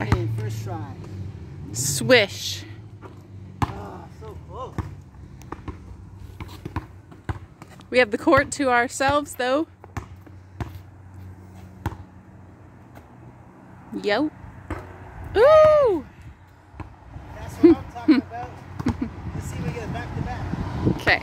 Hey, first try. Swish. Oh, so close. We have the court to ourselves though. Yo. Ooh! That's what I'm talking about. Let's see if we get back to back. Okay.